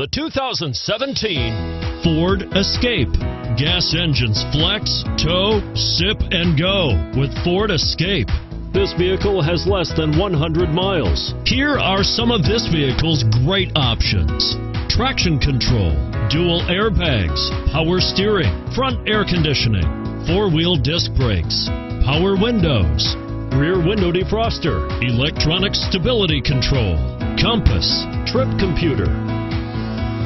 The 2017 Ford Escape. Gas engines flex, tow, sip, and go with Ford Escape. This vehicle has less than 100 miles. Here are some of this vehicle's great options. Traction control, dual airbags, power steering, front air conditioning, four-wheel disc brakes, power windows, rear window defroster, electronic stability control, compass, trip computer.